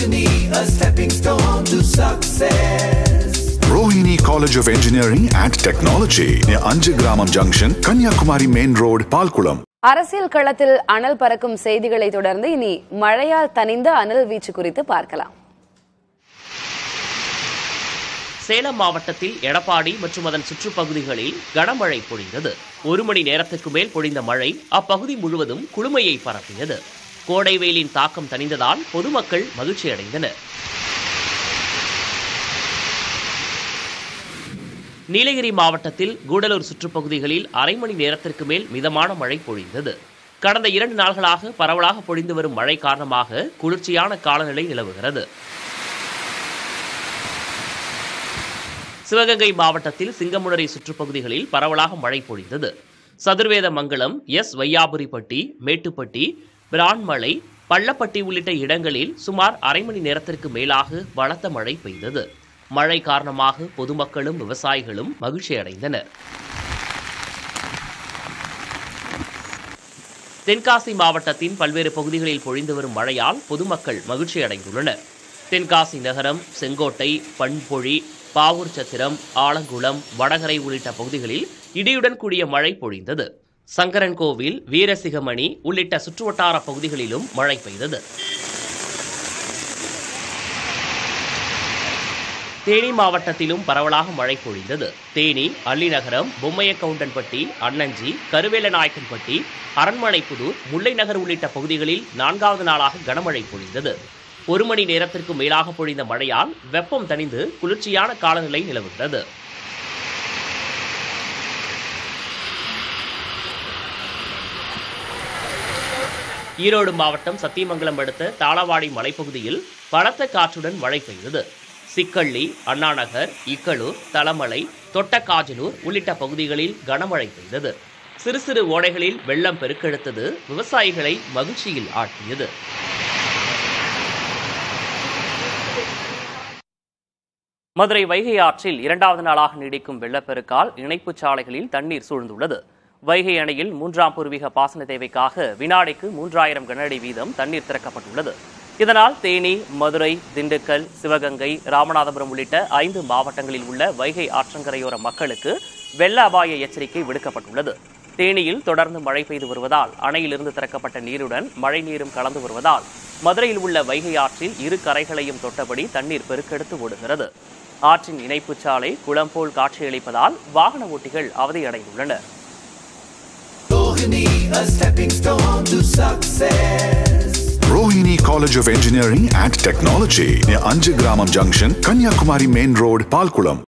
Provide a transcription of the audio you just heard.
Rohini, a stepping stone to success. Rohini College of Engineering and Technology near Anjagramam Junction, Kanyakumari Main Road, Palkulam. அரசியல் களத்தில் அனல் பறக்கும் செய்திகளை தொடர்ந்து இனி மழையால் தனிந்த அனல் வீச்சு குறித்து பார்க்கலாம் சேலம் மாவட்டத்தில் எடப்பாடி மற்றும் அதன் சுற்றுப்பகுதிகளில் கனமழை பொழிந்தது ஒரு மணி நேரத்துக்கு மேல் பொழிந்த மழை அப்பகுதி முழுவதும் குளுமையை பரப்பியது கோடை வெயிலின் தாக்கம் தணிந்ததால் பொதுமக்கள் மகிழ்ச்சியடைந்தனர். நீலகிரி மாவட்டத்தில் கூடலூர் சுற்றுப்பகுதிகளில் அரை மணி நேரத்திற்கு மேல் மிதமான மழை பொழிந்தது. கடந்த இரண்டு நாள்களாக பரவலாக பொழிந்து வரும் மழை காரணமாக குளிர்ச்சியான காலநிலை நிலவுகிறது. சிவகங்கை மாவட்டத்தில் சிங்கமுனரை சுற்றுப்பகுதிகளில் பரவலாக மழை பொழிந்தது. சதுர்வேத மங்கலம் எஸ் வையாபுரிப்பட்டி மேட்டுப்பட்டி பிரான்மலை பள்ளப்பட்டி உள்ளிட்ட இடங்களில் சுமார் அரை மணி நேரத்திற்கு மேலாக பலத்த மழை பெய்தது. மழை காரணமாக பொதுமக்களும் விவசாயிகளும் மகிழ்ச்சி அடைந்தனர். தென்காசி மாவட்டத்தின் பல்வேறு பகுதிகளில் பொழிந்து வரும் மழையால் பொதுமக்கள் மகிழ்ச்சி அடைந்துள்ளனர். தென்காசி நகரம் செங்கோட்டை பண்பொழி பாவூர் சத்திரம் ஆலங்குளம் வடகரை உள்ளிட்ட பகுதிகளில் இடியுடன் கூடிய மழை பொழிந்தது. சங்கரன்கோவில் வீரசிகமணி உள்ளிட்ட சுற்றுவட்டார பகுதிகளிலும் மழை பெய்தது. தேனி மாவட்டத்திலும் பரவலாக மழை பொழிந்தது. தேனி அள்ளிநகரம் பொம்மையக்கவுண்டன்பட்டி அன்னஞ்சி கருவேலநாயக்கன்பட்டி அரண்மனைப்புதூர் முல்லைநகர் உள்ளிட்ட பகுதிகளில் நான்காவது நாளாக கனமழை பொழிந்தது. ஒரு மணி நேரத்திற்கு மேலாக பொழிந்த மழையால் வெப்பம் தணிந்து குளிர்ச்சியான காலநிலை நிலவுகிறது. ஈரோடு மாவட்டம் சத்தியமங்கலம் அடுத்த தாளவாடி மலைப்பகுதியில் பலத்த காற்றுடன் மழை பெய்தது. சிக்கள்ளி அண்ணாநகர் இக்கலூர் தலமலை தொட்டக்காஜனூர் உள்ளிட்ட பகுதிகளில் கனமழை பெய்தது. சிறு சிறு ஓடைகளில் வெள்ளம் பெருக்கெடுத்தது விவசாயிகளை மகிழ்ச்சியில் ஆழ்த்தியது. மதுரை வைகை ஆற்றில் இரண்டாவது நாளாக நீடிக்கும் வெள்ளப்பெருக்கால் இணைப்புச் சாலைகளில் தண்ணீர் சூழ்ந்துள்ளது. வைகை அணையில் மூன்றாம் பூர்வீக பாசன தேவைக்காக வினாடிக்கு மூன்றாயிரம் கனஅடி வீதம் தண்ணீர் திறக்கப்பட்டுள்ளது. இதனால் தேனி மதுரை திண்டுக்கல் சிவகங்கை ராமநாதபுரம் உள்ளிட்ட ஐந்து மாவட்டங்களில் உள்ள வைகை ஆற்றங்கரையோர மக்களுக்கு வெள்ள அபாய எச்சரிக்கை விடுக்கப்பட்டுள்ளது. தேனியில் தொடர்ந்து மழை பெய்து வருவதால் அணையிலிருந்து திறக்கப்பட்ட நீருடன் மழை நீரும் கலந்து வருவதால் மதுரையில் உள்ள வைகை ஆற்றில் இரு கரைகளையும் தொட்டபடி தண்ணீர் பெருக்கெடுத்து ஓடுகிறது. ஆற்றின் இணைப்புச் சாலை குளம் போல் காட்சியளிப்பதால் வாகன ஓட்டிகள் அவதியடைந்துள்ளனர். Rohini, a stepping stone to success. Rohini College of Engineering and Technology near Anjagramam Junction, Kanyakumari Main Road, Palkulam.